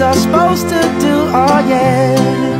Are supposed to do, oh yeah.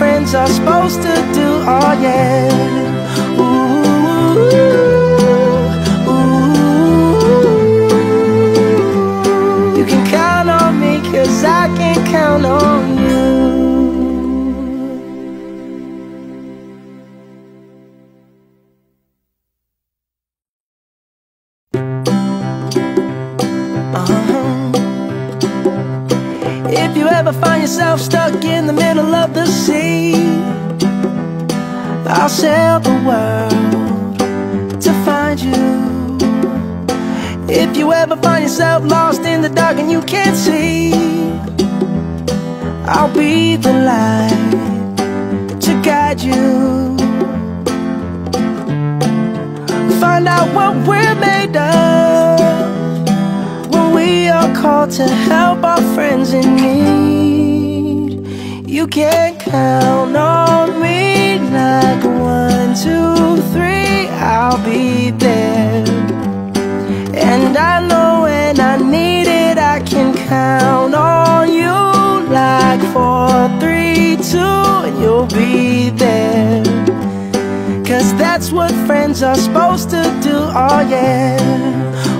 Friends are supposed to do, oh yeah sail the world to find you. If you ever find yourself lost in the dark and you can't see I'll be the light to guide you. Find out what we're made of When we are called to help our friends in need. You can count on me like one, two, three, I'll be there. And I know when I need it, I can count on you. Like four, three, two, and you'll be there. Cause that's what friends are supposed to do, oh yeah.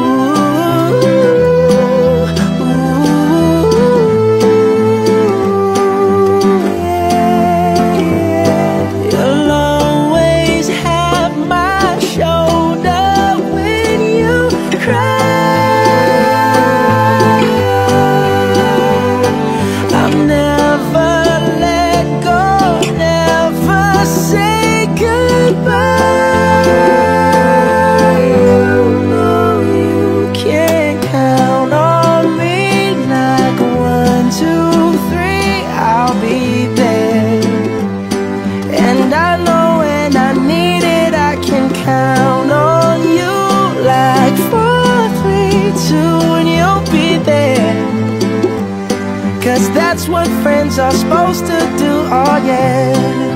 are supposed to do, oh yeah